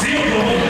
Sim,